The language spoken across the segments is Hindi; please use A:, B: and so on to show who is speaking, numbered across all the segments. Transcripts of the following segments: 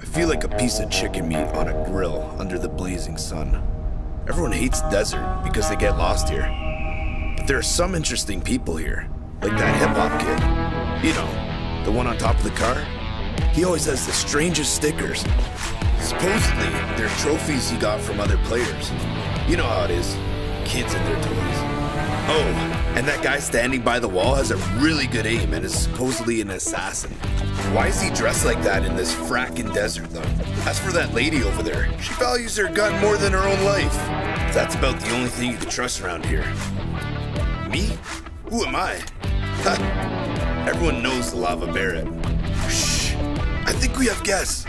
A: I feel like a piece of chicken meat on a grill under the blazing sun. Everyone hates desert because they get lost here. But there are some interesting people here, like that hip hop kid. You know, the one on top of the car. He always has the strangest stickers. Supposedly, they're trophies he got from other players. You know how it is kids and their toys. Oh, and that guy standing by the wall has a really good aim and is supposedly an assassin. Why is he dressed like that in this frackin' desert, though? As for that lady over there, she values her gun more than her own life. That's about the only thing you can trust around here. Me? Who am I? Everyone knows the Lava Barret. Shh! I think we have guests.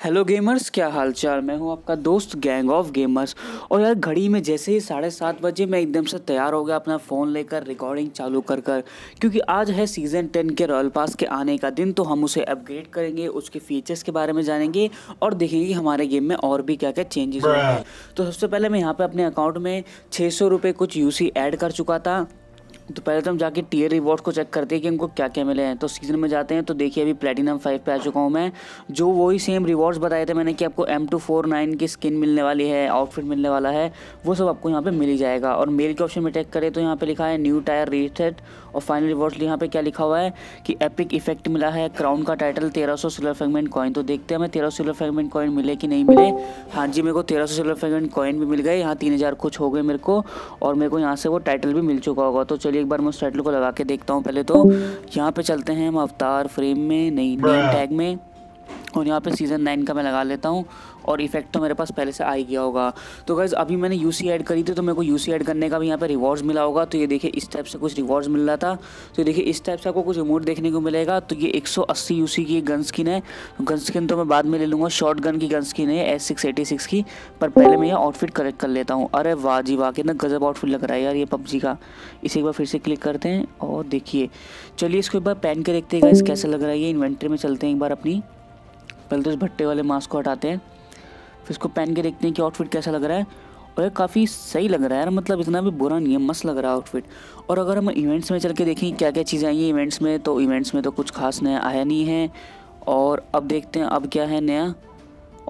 B: Hello gamers क्या हालचाल? मैं हूँ आपका दोस्त गैंग ऑफ़ गेमर्स और यार घड़ी में जैसे ही साढ़े सात बजे मैं एकदम से तैयार हो गया अपना फ़ोन लेकर रिकॉर्डिंग चालू कर कर। क्योंकि आज है सीज़न टेन के रॉयल पास के आने का दिन तो हम उसे अपग्रेड करेंगे उसके फीचर्स के बारे में जानेंगे और देखेंगे कि हमारे गेम में और भी क्या क्या चेंजेस हुए हैं तो सबसे पहले मैं यहाँ पर अपने अकाउंट में छः सौ कुछ यू ऐड कर चुका था। तो पहले तो हम जाके टीयर रिवॉर्ड को चेक करते हैं कि हमको क्या क्या मिले हैं। तो सीज़न में जाते हैं तो देखिए अभी प्लेटिनम फाइव पे आ चुका हूँ मैं, जो वही सेम रिवॉर्ड्स बताए थे मैंने कि आपको एम टू फोर नाइन की स्किन मिलने वाली है आउटफिट मिलने वाला है, वो सब आपको यहाँ पे मिल ही जाएगा। और मेल के ऑप्शन में चेक करें तो यहाँ पे लिखा है न्यू टायर रीसेट और फाइनल रिवॉर्ड यहाँ पर क्या लिखा हुआ है कि एपिक इफ़ेक्ट मिला है क्राउन का टाइटल तेरह सौ सिल्वर फ्रेगमेंट कॉइन तो देखते हैं हमें तेरह सिल्वर फ्रेगमेंट कॉइन मिले कि नहीं मिले। हाँ जी, मेरे को तेरह सौ सिल्वर फ्रेगमेंट कॉइन भी मिल गए, यहाँ तीन हज़ार कुछ हो गए मेरे को, और मेरे को यहाँ से वो टाइटल भी मिल चुका होगा। तो चलिए एक बार मैं उस टाइटल को लगा के देखता हूँ पहले तो। यहाँ पे चलते हैं हम अवतार फ्रेम में नई नेम टैग में। और यहाँ पे सीज़न नाइन का मैं लगा लेता हूँ और इफ़ेक्ट तो मेरे पास पहले से आ ही गया होगा। तो गैज़ अभी मैंने यूसी ऐड करी थी तो मेरे को यूसी ऐड करने का भी यहाँ पे रिवॉर्ड्स मिला होगा। तो ये देखिए इस टाइप से कुछ रिवॉर्ड्स मिल रहा था। तो देखिए इस टाइप से आपको कुछ रिमोट देखने को मिलेगा। तो ये 180 यूसी की गन स्किन है। गन स्किन तो मैं बाद में ले लूँगा। शॉर्ट गन की गन स्किन है एस सिक्स की। पर पहले मैं ये आउटफिट करेक्ट कर लेता हूँ। अरे वाह जी वाह, कितना गजब आउटफिट लग रहा है यार ये पबजी का। इसे एक बार फिर से क्लिक करते हैं और देखिए। चलिए इसको एक बार पहन के देखते हैं गैस कैसा लग रहा है? ये इन्वेंट्री में चलते हैं एक बार अपनी। पहले तो इस भट्टे वाले मास्क को हटाते हैं, फिर इसको पहन के देखते हैं कि आउटफिट कैसा लग रहा है। और ये काफ़ी सही लग रहा है यार मतलब इतना भी बुरा नहीं है, मस्त लग रहा है आउटफिट और अगर हम इवेंट्स में चल के देखें क्या क्या चीज़ें आई हैं इवेंट्स में तो इवेंट्स में तो कुछ खास नया आया नहीं है। और अब देखते हैं अब क्या है नया।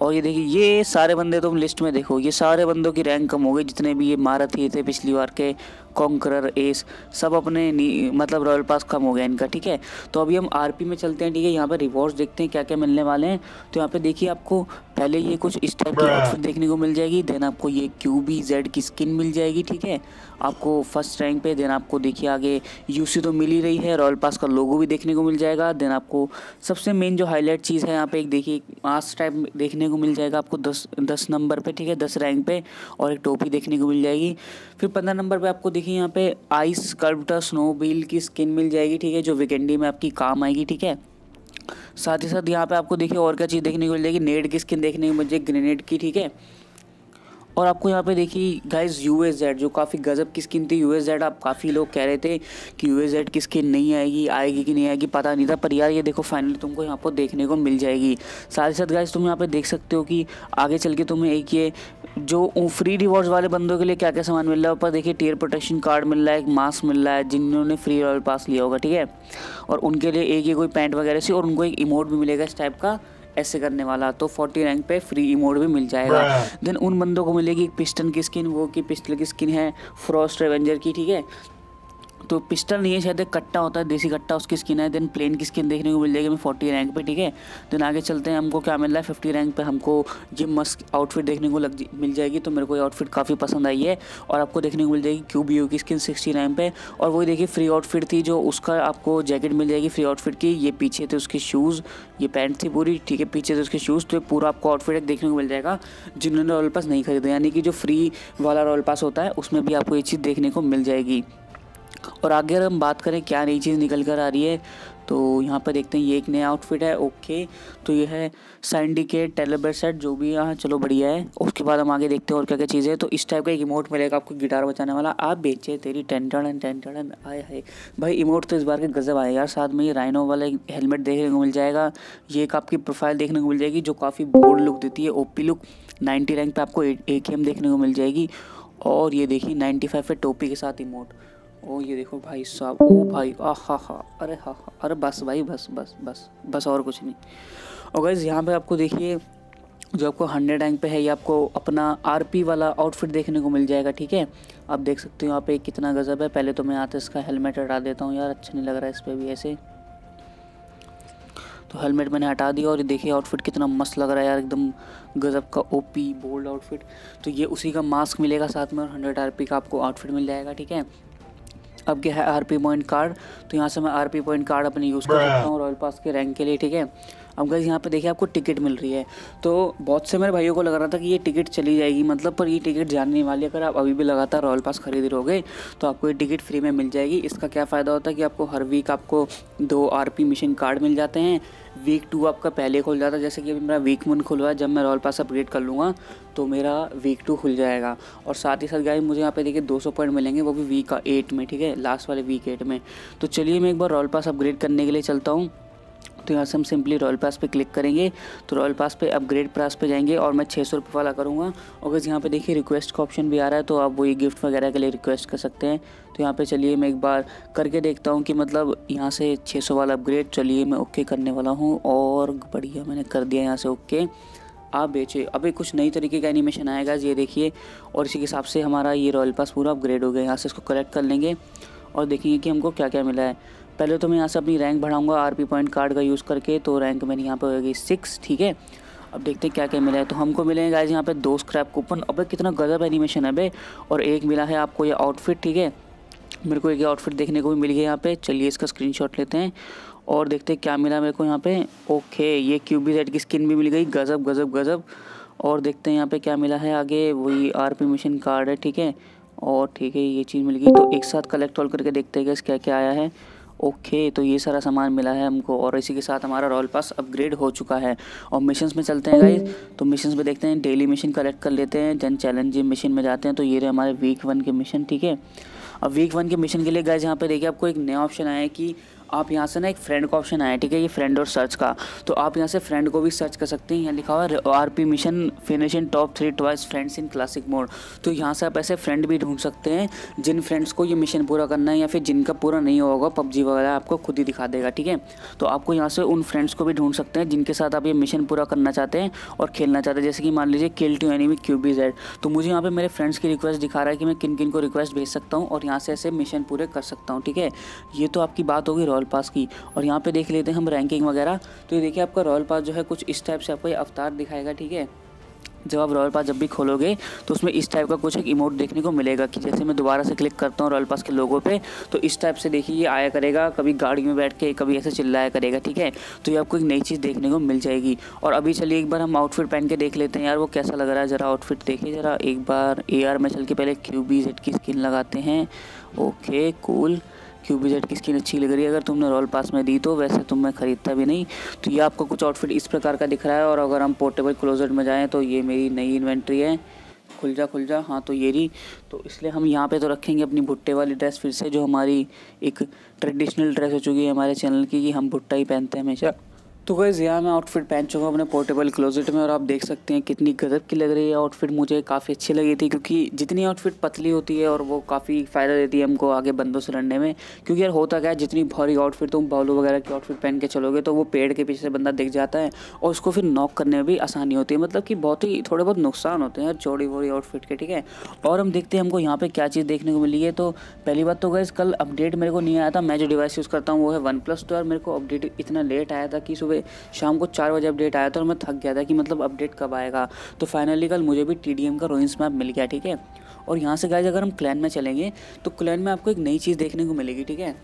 B: और ये देखिए ये सारे बंदे तुम लिस्ट में देखो ये सारे बंदों की रैंक कम हो गई जितने भी ये मारथी थे पिछली बार के कॉन्करर एस सब अपने मतलब रॉयल पास कम हो गया इनका ठीक है? तो अभी हम आरपी में चलते हैं ठीक है? यहाँ पे रिवॉर्ड्स देखते हैं क्या क्या मिलने वाले हैं। तो यहाँ पे देखिए आपको पहले ये कुछ इस टाइप की आउटफिट देखने को मिल जाएगी देन आपको ये क्यू बी जेड की स्किन मिल जाएगी ठीक है? आपको फ़र्स्ट रैंक पे देन आपको देखिए आगे यूसी तो मिल ही रही है रॉयल पास का लोगो भी देखने को मिल जाएगा देन आपको सबसे मेन जो हाईलाइट चीज़ है यहाँ पे एक देखिए मास्क टाइप देखने को मिल जाएगा आपको दस दस नंबर पे, ठीक है, दस रैंक पे और एक टोपी देखने को मिल जाएगी। फिर पंद्रह नंबर पे आपको देखिए यहाँ पे आइस कर्वटा स्नो बिल की स्किन मिल जाएगी, ठीक है, जो वीकेंडी में आपकी काम आएगी, ठीक है। साथ ही साथ यहाँ पे आपको देखिए और क्या चीज़ देखने को मिल जाएगी, नेट की स्किन देखने को मिल जाएगी ग्रेनेड की, ठीक है। और आपको यहाँ पे देखिए गाइज़ यू एस जेड जो काफ़ी गज़ब की स्किन थी यू एस जेड आप काफ़ी लोग कह रहे थे कि यू एस जेड की स्किन नहीं आएगी आएगी कि नहीं आएगी, पता नहीं था, पर यार ये देखो फाइनली तुमको यहाँ पर देखने को मिल जाएगी। साथ ही साथ गाइज़ तुम यहाँ पे देख सकते हो कि आगे चल के तुम्हें एक ये, जो फ्री रिवॉर्ड्स वाले बंदों के लिए क्या क्या सामान मिल रहा है, ऊपर देखिए टीयर प्रोटेक्शन कार्ड मिल रहा है, एक मास्क मिल रहा है, जिन्होंने फ्री रॉयल पास लिया होगा, ठीक है? और उनके लिए एक ये कोई पैंट वगैरह सी, और उनको एक इमोट भी मिलेगा इस टाइप का। ऐसे करने वाला तो फोर्टी रैंक पे फ्री इमोड भी मिल जाएगा। देन उन बंदों को मिलेगी पिस्टन की स्किन वो की पिस्टल की स्किन है फ्रॉस्ट रेवेंजर की ठीक है? तो पिस्टल नहीं है, शायद एक कट्टा होता है, देसी कट्टा, उसकी स्किन है देन प्लेन की स्किन देखने को मिल जाएगी, हमें फोर्टी रैंक पे, ठीक है? देन आगे चलते हैं, हमको क्या मिल रहा है? फिफ्टी रैंक पे हमको जिम मस्क आउटफिट देखने को लग, मिल जाएगी तो मेरे को ये आउटफिट काफ़ी पसंद आई है, और आपको देखने को मिल जाएगी क्यूब यू की स्किन सिक्सटी रैंक पे, और वही देखिए फ्री आउटफिट थी जो उसका आपको जैकेट मिल जाएगी फ्री आउटफिट की, ये पीछे थे उसके शूज़ ये पैंट थी पूरी, ठीक है, पीछे थे उसके शूज़ तो पूरा आपको आउटफिट देखने को मिल जाएगा, जिन्होंने रॉयल पास नहीं खरीदा, यानी कि जो फ्री वाला रॉयल पास होता है, उसमें भी आपको ये चीज़ देखने को मिल जाएगी। और आगे अगर हम बात करें क्या नई चीज़ निकल कर आ रही है तो यहाँ पर देखते हैं ये एक नया आउटफिट है ओके तो ये है सैंडिकेट टेलेबर सेट जो भी यहाँ, चलो बढ़िया है। उसके बाद हम आगे देखते हैं और क्या क्या चीज़ें तो इस टाइप का एक इमोट मिलेगा आपको गिटार बचाने वाला। आप बेचे, तेरी टेंटन एंड टेंटन आए है भाई इमोट तो इस बार के गजब आए यार, साथ में ये राइनो वाला हेलमेट देखने को मिल जाएगा। ये एक आपकी प्रोफ़ाइल देखने को मिल जाएगी, जो काफ़ी बोल्ड लुक देती है ओपी लुक नाइन्टी रैंक पर आपको ए देखने को मिल जाएगी। और ये देखिए 95 पे टोपी के साथ इमोट ओ, ये देखो भाई साहब, ओ भाई, आ हा हा, अरे हा हा, अरे बस भाई, बस बस बस बस और कुछ नहीं। और गैस यहाँ पे आपको देखिए, जो आपको हंड्रेड रैंक पे है, ये आपको अपना आरपी वाला आउटफिट देखने को मिल जाएगा, ठीक है? आप देख सकते हो यहाँ पे कितना गज़ब है। पहले तो मैं यहाँ इसका हेलमेट हटा देता हूँ यार अच्छा नहीं लग रहा है इस पर भी ऐसे। तो हेलमेट मैंने हटा दिया और देखिए आउटफिट कितना मस्त लग रहा है यार, एकदम गज़ब का ओपी बोल्ड आउटफिट तो ये उसी का मास्क मिलेगा साथ में और हंड्रेड आर का आपको आउटफिट मिल जाएगा, ठीक है? अब क्या है आर पी पॉइंट कार्ड तो यहाँ से मैं आर पी पॉइंट कार्ड अपने यूज़ कर सकता हूँ रॉयल पास के रैंक के लिए ठीक है? अब गैस यहाँ पे देखिए आपको टिकट मिल रही है। तो बहुत से मेरे भाइयों को लग रहा था कि ये टिकट चली जाएगी। मतलब पर ये टिकट जाने वाली, अगर आप अभी भी लगातार रॉयल पास खरीद रहोगे तो आपको ये टिकट फ्री में मिल जाएगी। इसका क्या फ़ायदा होता है कि आपको हर वीक आपको दो आरपी मिशन कार्ड मिल जाते हैं। वीक टू आपका पहले खुल जाता है। जैसे कि अभी मेरा वीक वन खुलवा है, जब मैं रॉयल पास अपग्रेड कर लूँगा तो मेरा वीक टू खुल जाएगा। और साथ ही साथ गाइस मुझे यहाँ पे देखिए 200 पॉइंट मिलेंगे, वो भी वीक एट में, ठीक है? लास्ट वाले वीक एट में। तो चलिए मैं एक बार रॉयल पास अपग्रेड करने के लिए चलता हूँ। तो यहाँ से हम सिंपली रॉयल पास पे क्लिक करेंगे। तो रॉयल पास पे अपग्रेड प्राइस पे जाएँगे और मैं छः सौ रुपये वाला करूँगा। और अगर यहाँ पे देखिए रिक्वेस्ट का ऑप्शन भी आ रहा है तो आप वही गिफ्ट वगैरह के लिए रिक्वेस्ट कर सकते हैं। तो यहाँ पे चलिए मैं एक बार करके देखता हूँ कि मतलब यहाँ से छः सौ वाला अपग्रेड चलिए मैं ओके करने वाला हूँ। और बढ़िया मैंने कर दिया यहाँ से ओके आप बेचे, अभी कुछ नई तरीके का एनिमेशन आएगा ये देखिए। और इसी के हिसाब से हमारा ये रॉयल पास पूरा अपग्रेड हो गया, यहाँ से इसको कलेक्ट कर लेंगे। और देखेंगे कि हमको क्या क्या मिला है। पहले तो मैं यहाँ से अपनी रैंक बढ़ाऊँगा आर पी पॉइंट कार्ड का यूज़ करके तो रैंक मेरी यहाँ पर होगी सिक्स ठीक है? अब देखते हैं क्या क्या मिला है। तो हमको मिलेंगे गाइज़ यहाँ पे दो स्क्रैप कूपन अब कितना गजब एनिमेशन है बे और एक मिला है आपको ये आउटफिट ठीक है? मेरे को एक आउटफिट देखने को भी मिल गया यहाँ पे। चलिए इसका स्क्रीनशॉट लेते हैं। और देखते हैं क्या मिला मेरे को यहाँ पे। ओके ये क्यूबी जेड की स्किन भी मिल गई। गज़ब गज़ब गज़ब। और देखते हैं यहाँ पे क्या मिला है आगे। वही आर पी मिशन कार्ड है, ठीक है? और ठीक है, ये चीज़ मिल गई। तो एक साथ कलेक्ट ऑल करके देखते हैं क्या क्या आया है। ओके तो ये सारा सामान मिला है हमको और इसी के साथ हमारा रॉयल पास अपग्रेड हो चुका है। और मिशंस में चलते हैं गाइज़ तो मिशंस में देखते हैं डेली मिशन कलेक्ट कर लेते हैं जन चैलेंज मिशन में जाते हैं तो ये रहे हमारे वीक वन के मिशन ठीक है? अब वीक वन के मिशन के लिए गाइज़ यहाँ पे देखिए आपको एक नया ऑप्शन आया है कि आप यहाँ से ना एक फ्रेंड का ऑप्शन आया, ठीक है? ये फ्रेंड और सर्च का। तो आप यहाँ से फ्रेंड को भी सर्च कर सकते हैं। यहाँ लिखा हुआ है R P mission finish in top three twice friends in classic mode तो यहाँ से आप ऐसे फ्रेंड भी ढूंढ सकते हैं, जिन फ्रेंड्स को ये मिशन पूरा करना है या फिर जिनका पूरा नहीं होगा पबजी वगैरह आपको खुद ही दिखा देगा, ठीक है? तो आपको यहाँ से उन फ्रेंड्स को भी ढूंढ सकते हैं, जिनके साथ आप ये मिशन पूरा करना चाहते हैं और खेलना चाहते हैं। जैसे कि मान लीजिए kill two enemy Q B Z तो मुझे यहाँ पे मेरे फ्रेंड्स की रिक्वेस्ट दिखा रहा है कि मैं किन किन को रिक्वेस्ट भेज सकता हूँ और यहाँ से ऐसे मिशन पूरे कर सकता हूँ, ठीक है? ये तो आपकी बात होगी पास की। और यहाँ पे देख लेते हैं हम रैंकिंग वगैरह। तो ये देखिए आपका रॉयल पास जो है कुछ इस टाइप से आपको ये अवतार दिखाएगा, ठीक है? जब आप रॉयल पास जब भी खोलोगे तो उसमें इस टाइप का कुछ एक इमोट देखने को मिलेगा कि जैसे मैं दोबारा से क्लिक करता हूँ रॉयल पास के लोगों पे तो इस टाइप से देखिए ये आया करेगा, कभी गाड़ी में बैठ के, कभी ऐसे चिल्लाया करेगा, ठीक है? तो ये आपको एक नई चीज़ देखने को मिल जाएगी। और अभी चलिए एक बार हम आउटफिट पहन के देख लेते हैं यार, वो कैसा लग रहा है? ज़रा आउटफिट देखिए, ज़रा एक बार ए में चल के पहले क्यू की स्किन लगाते हैं। ओके कूल क्यूबीजेड की स्किन अच्छी लग रही है। अगर तुमने रॉयल पास में दी तो वैसे तुम मैं ख़रीदता भी नहीं। तो ये आपको कुछ आउटफिट इस प्रकार का दिख रहा है। और अगर हम पोर्टेबल क्लोजेट में जाएँ तो ये मेरी नई इन्वेंट्री है। खुल जा खुल जा। हाँ तो ये रही। तो इसलिए हम यहाँ पे तो रखेंगे अपनी भुट्टे वाली ड्रेस फिर से, जो हमारी एक ट्रेडिशनल ड्रेस हो चुकी है हमारे चैनल की। कि हम भुट्टा ही पहनते हैं हमेशा। तो गैज़ यहाँ मैं आउटफिट पहन चुका हूँ अपने पोर्टेबल क्लोजेट में और आप देख सकते हैं कितनी गजब की लग रही है आउटफिट मुझे काफ़ी अच्छी लगी थी क्योंकि जितनी आउटफिट पतली होती है और वो काफ़ी फ़ायदा देती है हमको आगे बंदों से लड़ने में। क्योंकि यार होता क्या है, जितनी भारी आउटफिट तुम बालू वगैरह की आउटफिट पहन के चलोगे तो वो पेड़ के पीछे बंदा दिख जाता है और उसको फिर नॉक करने में भी आसानी होती है। मतलब कि बहुत ही थोड़े बहुत नुकसान होते हैं यार चौड़ी वोड़ी आउटफिट के, ठीक है? और हम देखते हैं हमको यहाँ पर क्या चीज़ देखने को मिली है। तो पहली बात तो गैस कल अपडेट मेरे को नहीं आया था। मैं जो डिवाइस यूज़ करता हूँ वो है वन प्लस तो मेरे को अपडेट इतना लेट आया था कि सुबह शाम को चार बजे अपडेट आया था और मैं थक गया था कि मतलब अपडेट कब आएगा। तो फाइनली कल मुझे भी टीडीएम का रोइंस मैप मिल गया, ठीक है? और यहाँ से गाइज़ अगर हम क्लैन में चलेंगे तो क्लैन में आपको एक नई चीज़ देखने को मिलेगी, ठीक है?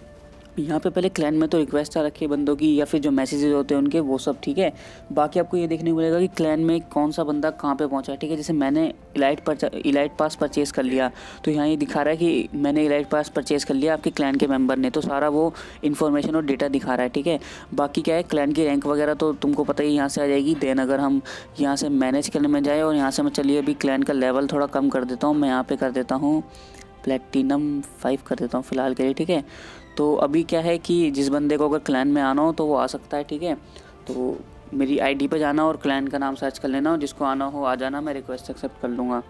B: यहाँ पे पहले क्लैन में तो रिक्वेस्ट आ रखी है बंदों की, या फिर जो मैसेजेस होते हैं उनके, वो सब, ठीक है? बाकी आपको ये देखने को मिलेगा कि क्लैन में कौन सा बंदा कहाँ पे पहुँचा है, ठीक है? जैसे मैंने इलाइट पर इलाइट पास परचेज़ कर लिया तो यहाँ ये दिखा रहा है कि मैंने इलाइट पास परचेज़ कर लिया आपके क्लैन के मेंबर ने तो सारा वो इन्फॉर्मेशन और डेटा दिखा रहा है, ठीक है? बाकी क्या है क्लैन की रैंक वगैरह तो तुमको पता ही यहाँ से आ जाएगी। देन अगर हम यहाँ से मैनेज करने में जाए, और यहाँ से मैं चलिए, अभी क्लैन का लेवल थोड़ा कम कर देता हूँ, मैं यहाँ पर कर देता हूँ प्लेटिनम फाइव कर देता हूँ फ़िलहाल के लिए, ठीक है? तो अभी क्या है कि जिस बंदे को अगर क्लैन में आना हो तो वो आ सकता है, ठीक है? तो मेरी आईडी पर जाना और क्लैन का नाम सर्च कर लेना और जिसको आना हो आ जाना, मैं रिक्वेस्ट एक्सेप्ट कर लूँगा।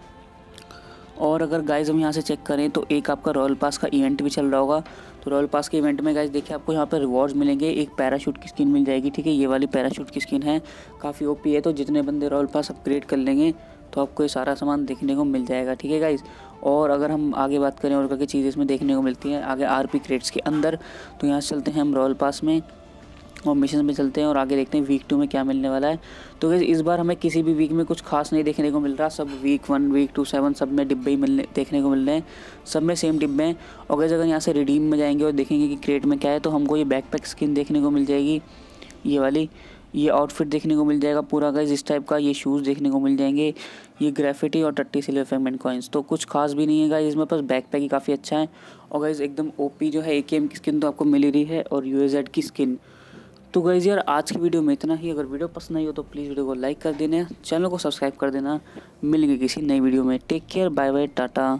B: और अगर गाइज़ हम यहाँ से चेक करें तो एक आपका रॉयल पास का इवेंट भी चल रहा होगा। तो रॉयल पास के इवेंट में गाइज़ देखिए, आपको यहाँ पर रिवॉर्ड्स मिलेंगे। एक पैराशूट की स्किन मिल जाएगी, ठीक है? ये वाली पैराशूट की स्किन है। काफ़ी ओपी है तो जितने बंदे रॉयल पास अपग्रेड कर लेंगे तो आपको ये सारा सामान देखने को मिल जाएगा, ठीक है गाइज़ और अगर हम आगे बात करें और क्या चीज़ें इसमें देखने को मिलती हैं, आगे आर पी क्रेट्स के अंदर तो यहाँ से चलते हैं हम रॉयल पास में, और मिशन में चलते हैं और आगे देखते हैं वीक टू में क्या मिलने वाला है। तो गैस इस बार हमें किसी भी वीक में कुछ खास नहीं देखने को मिल रहा, सब week one week two seven सब में डिब्बे ही मिलने, देखने को मिल रहे हैं। सब में सेम डिब्बे हैं। और गैस अगर यहाँ से रिडीम में जाएँगे और देखेंगे कि क्रेट में क्या है तो हमको ये बैकपैक स्किन देखने को मिल जाएगी, ये वाली। ये आउटफिट देखने को मिल जाएगा। पूरा गाइज़ इस टाइप का ये शूज़ देखने को मिल जाएँगे। ये ग्रेफिटी और टट्टी सिल्वर फेमेंट कॉइन्स तो कुछ खास भी नहीं है गाइज़ इसमें बस बैक पैक ही काफ़ी अच्छा है। और गाइज़ एकदम ओपी जो है ए की स्किन तो आपको मिल रही है और यू की स्किन तो गाइज़ यार, आज की वीडियो में इतना ही। अगर वीडियो पसंद आई हो तो प्लीज़ वीडियो को लाइक कर देना। चैनल को सब्सक्राइब कर देना। मिलेंगे किसी नई वीडियो में। Take care bye bye tata.